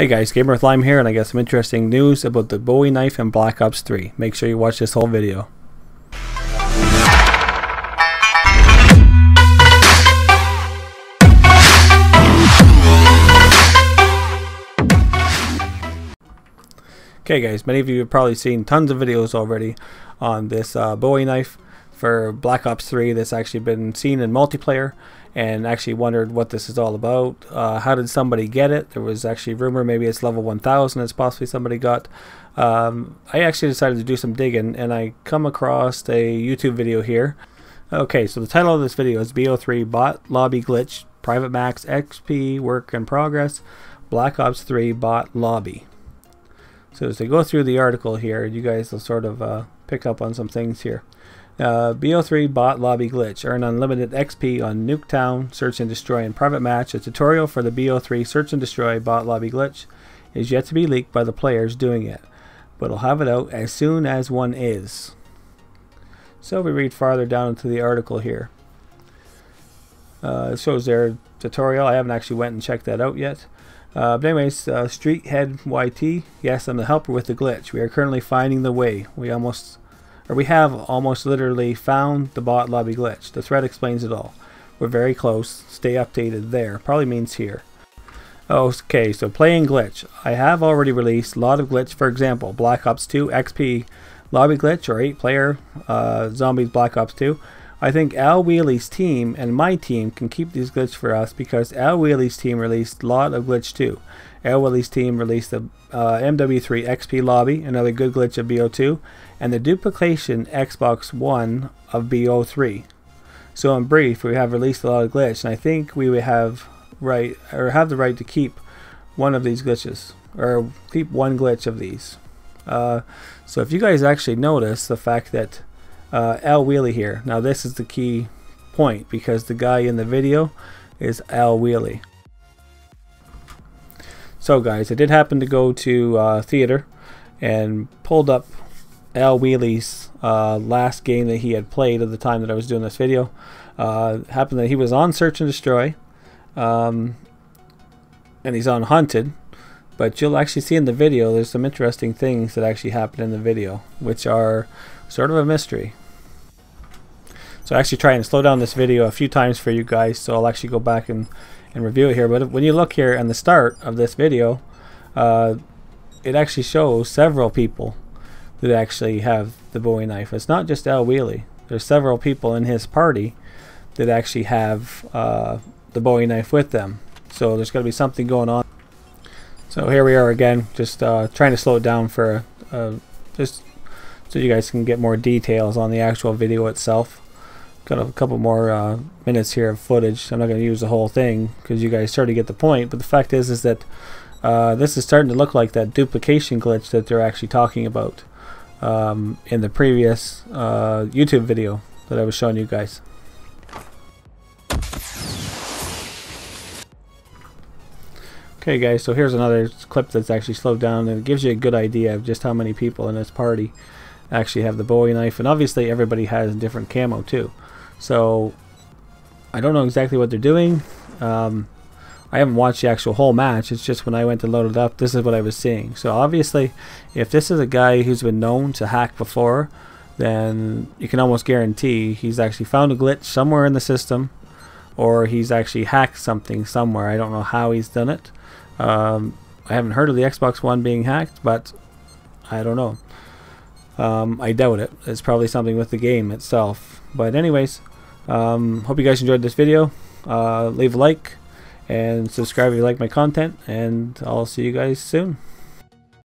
Hey guys, Gamer with Lyme here, and I got some interesting news about the Bowie knife in Black Ops 3. Make sure you watch this whole video. Okay guys, many of you have probably seen tons of videos already on this uh, Bowie knife for Black Ops 3 that's actually been seen in multiplayer and actually wondered what this is all about. Uh, how did somebody get it? There was actually rumor maybe it's level 1000 it's possibly somebody got. Um, I actually decided to do some digging and I come across a YouTube video here. Okay, so the title of this video is BO3 Bot Lobby Glitch Private Max XP Work in Progress Black Ops 3 Bot Lobby. So as I go through the article here, you guys will sort of uh, pick up on some things here. Uh, BO3 bot lobby glitch. Earn unlimited XP on Nuketown, search and destroy in private match. A tutorial for the BO3 search and destroy bot lobby glitch is yet to be leaked by the players doing it, but I'll have it out as soon as one is. So we read farther down into the article here. Uh, it shows their tutorial. I haven't actually went and checked that out yet. Uh, but anyways, uh, Streethead YT, yes, I'm the helper with the glitch. We are currently finding the way. We almost, or we have almost literally found the bot lobby glitch. The thread explains it all. We're very close. Stay updated there. Probably means here. Okay, so playing glitch. I have already released a lot of glitch. For example, Black Ops 2 XP lobby glitch or 8 player uh, zombies Black Ops 2. I think Al Wheely's team and my team can keep these glitches for us because Al Wheely's team released a lot of glitch too. Al Wheely's team released the uh, MW3 XP lobby, another good glitch of BO2, and the duplication Xbox One of BO3. So in brief, we have released a lot of glitch, and I think we would have right or have the right to keep one of these glitches or keep one glitch of these. Uh, so if you guys actually notice the fact that uh, Al Wheely here. Now this is the key point because the guy in the video is Al Wheely. So guys, I did happen to go to uh, theater and pulled up Al Wheely's uh, last game that he had played at the time that I was doing this video. Uh, happened that he was on Search and Destroy, um, and he's on Hunted. But you'll actually see in the video, there's some interesting things that actually happen in the video, which are sort of a mystery. So I actually try and slow down this video a few times for you guys, so I'll actually go back and, and review it here. But when you look here in the start of this video, uh, it actually shows several people that actually have the Bowie knife. It's not just Al Wheely. There's several people in his party that actually have uh, the Bowie knife with them. So there's got to be something going on. So here we are again, just uh, trying to slow it down for uh, just so you guys can get more details on the actual video itself. Got a couple more uh, minutes here of footage. I'm not going to use the whole thing because you guys started to get the point. But the fact is, is that uh, this is starting to look like that duplication glitch that they're actually talking about um, in the previous uh, YouTube video that I was showing you guys. Okay guys, so here's another clip that's actually slowed down and it gives you a good idea of just how many people in this party actually have the Bowie knife and obviously everybody has different camo too. So I don't know exactly what they're doing. Um, I haven't watched the actual whole match. It's just when I went to load it up, this is what I was seeing. So obviously, if this is a guy who's been known to hack before, then you can almost guarantee he's actually found a glitch somewhere in the system or he's actually hacked something somewhere. I don't know how he's done it. Um, I haven't heard of the Xbox One being hacked, but I don't know. Um, I doubt it. It's probably something with the game itself. But anyways, um, hope you guys enjoyed this video. Uh, leave a like and subscribe if you like my content, and I'll see you guys soon.